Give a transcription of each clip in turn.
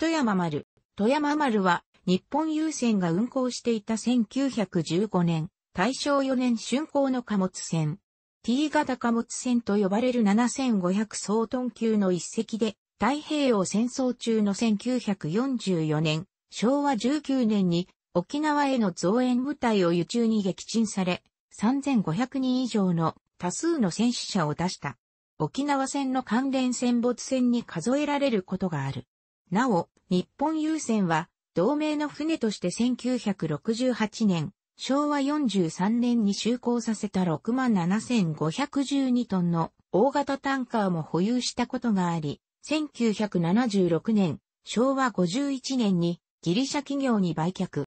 富山丸。富山丸は日本郵船が運航していた1915年、大正4年竣工の貨物船。T 型貨物船と呼ばれる7500総トン級の一隻で、太平洋戦争中の1944年、昭和19年に沖縄への増援部隊を輸中に撃沈され、3500人以上の多数の戦死者を出した。沖縄戦の関連戦没船に数えられることがある。なお、日本郵船は、同盟の船として1968年、昭和43年に就航させた67,512トンの大型タンカーも保有したことがあり、1976年、昭和51年にギリシャ企業に売却。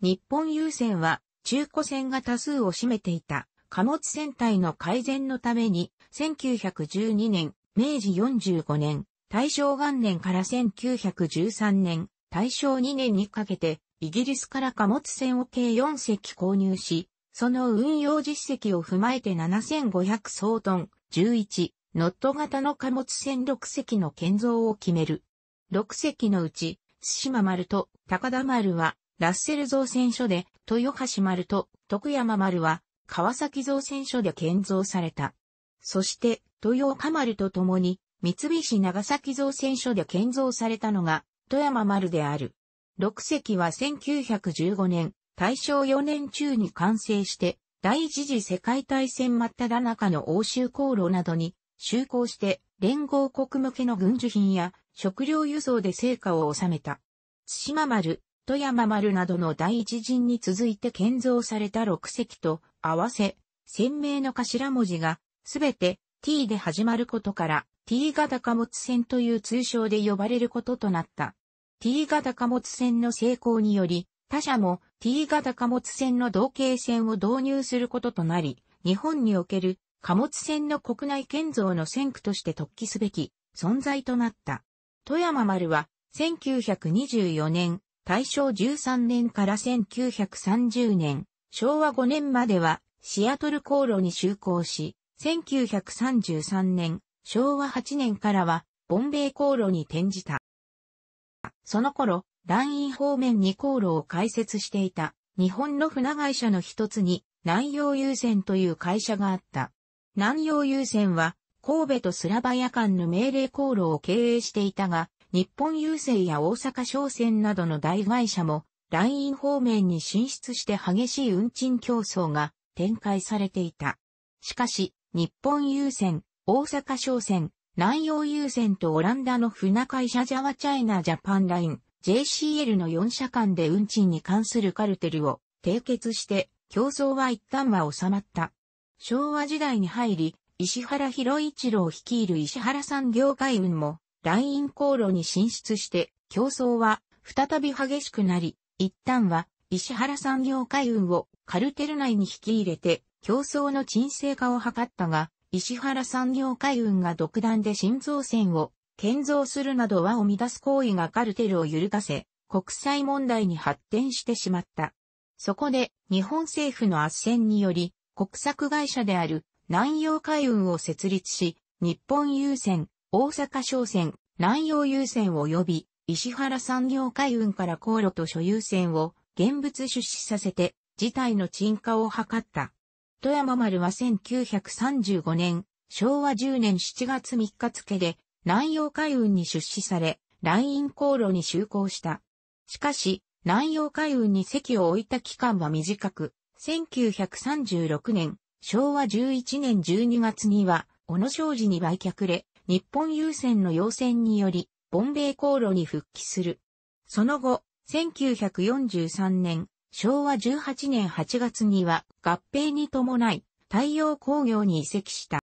日本郵船は中古船が多数を占めていた貨物船体の改善のために1912年、明治45年、大正元年から1913年、大正2年にかけて、イギリスから貨物船を計4隻購入し、その運用実績を踏まえて7500総トン、11、ノット型の貨物船6隻の建造を決める。6隻のうち、津島丸と高田丸は、ラッセル造船所で、豊橋丸と徳山丸は、川崎造船所で建造された。そして、豊岡丸と共に、三菱長崎造船所で建造されたのが富山丸である。六隻は1915年、大正4年中に完成して、第一次世界大戦真っ只中の欧州航路などに就航して連合国向けの軍需品や食料輸送で成果を収めた。津島丸、富山丸などの第一陣に続いて建造された六隻と合わせ、鮮明の頭文字がすべて T で始まることから T 型貨物船という通称で呼ばれることとなった。T 型貨物船の成功により、他社も T 型貨物船の同型船を導入することとなり、日本における貨物船の国内建造の先駆として突起すべき存在となった。富山丸は1924年、大正13年から1930年、昭和5年まではシアトル航路に就航し、1933年、昭和8年からは、ボンベイ航路に転じた。その頃、ライン方面に航路を開設していた、日本の船会社の一つに、南洋優船という会社があった。南洋優船は、神戸とスラバヤ間の命令航路を経営していたが、日本郵政や大阪商船などの大会社も、ライン方面に進出して激しい運賃競争が展開されていた。しかし、日本郵船、大阪商船、南洋郵船とオランダの船会社ジャワチャイナジャパンライン、JCL の4社間で運賃に関するカルテルを締結して競争は一旦は収まった。昭和時代に入り、石原博一郎率いる石原産業海運もライン航路に進出して競争は再び激しくなり、一旦は石原産業海運をカルテル内に引き入れて競争の沈静化を図ったが、石原産業海運が独断で新造船を建造するなどはを乱す行為がカルテルを揺るがせ、国際問題に発展してしまった。そこで日本政府の斡旋により国策会社である南洋海運を設立し、日本郵船、大阪商船、南洋郵船を呼び、石原産業海運から航路と所有船を現物出資させて事態の沈下を図った。富山丸は1935年、昭和10年7月3日付で南洋海運に出資され、ライン航路に就航した。しかし、南洋海運に席を置いた期間は短く、1936年、昭和11年12月には、小野商事に売却れ、日本郵船の要請により、ボンベイ航路に復帰する。その後、1943年、昭和18年8月には合併に伴い太陽工業に移籍した。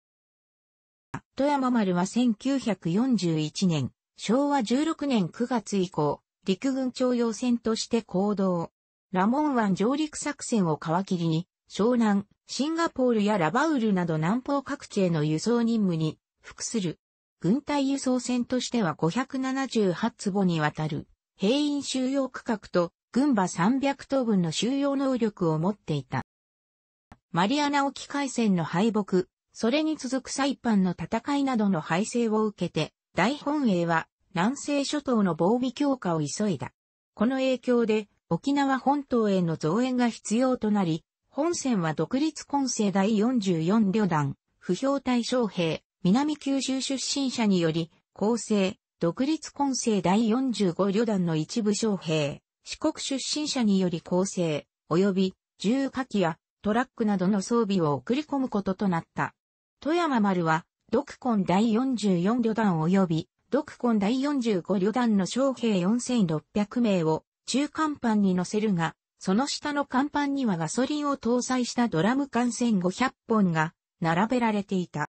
富山丸は1941年、昭和16年9月以降、陸軍徴用船として行動。ラモン湾上陸作戦を皮切りに、湘南、シンガポールやラバウルなど南方各地への輸送任務に服する。軍隊輸送船としては578坪にわたる、兵員収容区画と軍馬300頭分の収容能力を持っていた。マリアナ沖海戦の敗北、それに続くサイパンの戦いなどの敗勢を受けて、大本営は南西諸島の防備強化を急いだ。この影響で沖縄本島への増援が必要となり、本線は独立混成第44旅団、不評対象兵、南九州出身者により、構成、独立混成第45旅団の一部将兵、四国出身者により構成、及び重火器やトラックなどの装備を送り込むこととなった。富山丸は、独根第44旅団及び、独根第45旅団の将兵4600名を中甲板に乗せるが、その下の甲板にはガソリンを搭載したドラム艦1500本が並べられていた。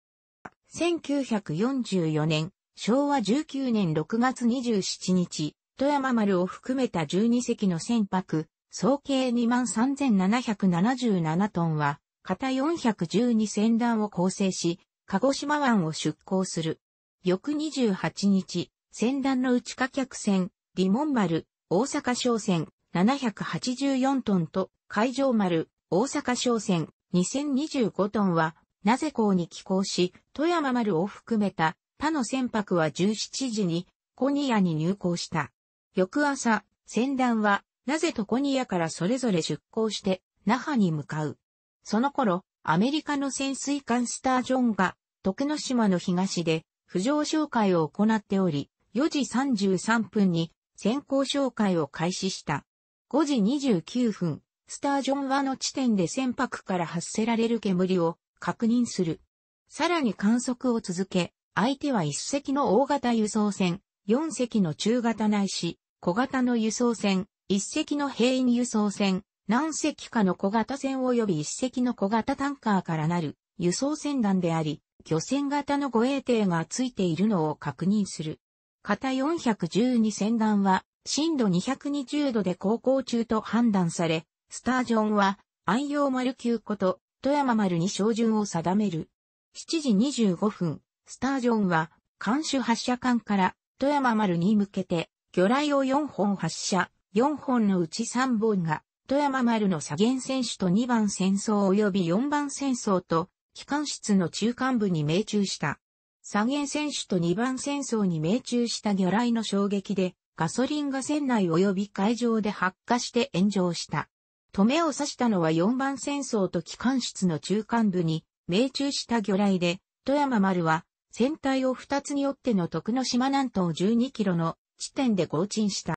1944年、昭和19年6月27日、富山丸を含めた12隻の船舶、総計23,777トンは、型412船団を構成し、鹿児島湾を出港する。翌28日、船団の内貨客船、リモン丸、大阪商船、784トンと、海上丸、大阪商船、2025トンは、なぜ港に寄港し、富山丸を含めた他の船舶は17時に、コニアに入港した。翌朝、船団は、なぜとコニアからそれぞれ出港して、那覇に向かう。その頃、アメリカの潜水艦スタージョンが、徳之島の東で、浮上紹介を行っており、4時33分に先行紹介を開始した。5時29分、スタージョンはの地点で船舶から発せられる煙を確認する。さらに観測を続け、相手は1隻の大型輸送船、4隻の中型ないし、小型の輸送船、1隻の兵員輸送船、何隻かの小型船及び1隻の小型タンカーからなる輸送船団であり、漁船型の護衛艇がついているのを確認する。型412船団は、震度220度で航行中と判断され、スタージョンは、愛用丸級こと、富山丸に照準を定める。7時25分、スタージョンは、艦首発射管から富山丸に向けて、魚雷を4本発射、4本のうち3本が、富山丸の左舷選手と2番戦争及び4番戦争と、機関室の中間部に命中した。左舷選手と2番戦争に命中した魚雷の衝撃で、ガソリンが船内及び海上で発火して炎上した。止めを刺したのは4番戦争と機関室の中間部に命中した魚雷で、富山丸は船体を2つによっての徳之島南東12キロの地点で合沈した。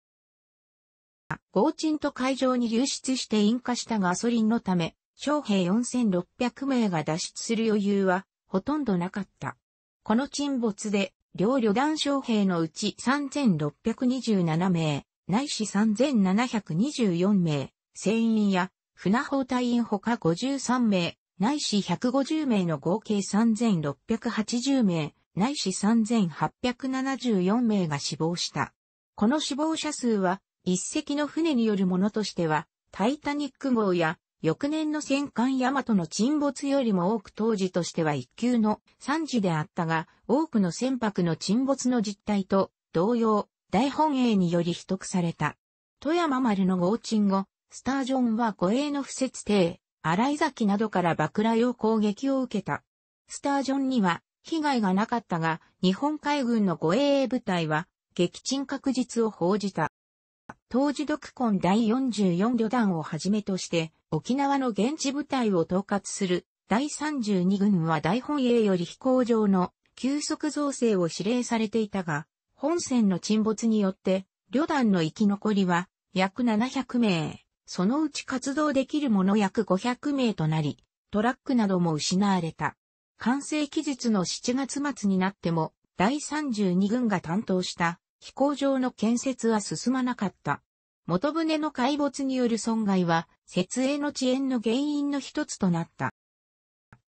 合沈と海上に流出して引火したガソリンのため、将兵4600名が脱出する余裕はほとんどなかった。この沈没で、両旅団将兵のうち3627名、ないし3724名、船員や船砲隊員ほか53名、ないし150名の合計3680名、ないし3874名が死亡した。この死亡者数は、一隻の船によるものとしては、タイタニック号や翌年の戦艦ヤマトの沈没よりも多く当時としては一級の惨事であったが、多くの船舶の沈没の実態と同様、大本営により秘匿された。富山丸の合沈後、スタージョンは護衛の不設定、荒井崎などから爆雷を攻撃を受けた。スタージョンには被害がなかったが、日本海軍の護衛部隊は撃沈確実を報じた。当時独根第44旅団をはじめとして、沖縄の現地部隊を統括する第32軍は大本営より飛行場の急速造成を指令されていたが、本線の沈没によって、旅団の生き残りは約700名、そのうち活動できる者約500名となり、トラックなども失われた。完成期日の7月末になっても、第32軍が担当した飛行場の建設は進まなかった。元船の海没による損害は、設営の遅延の原因の一つとなった。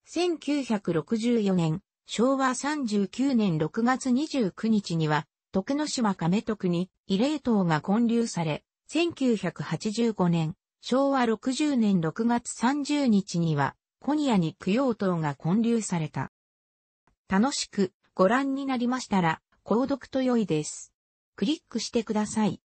1964年、昭和39年6月29日には、徳之島亀徳に慰霊塔が建立され、1985年、昭和60年6月30日には、コニアに供養塔が建立された。楽しくご覧になりましたら、購読と良いです。クリックしてください。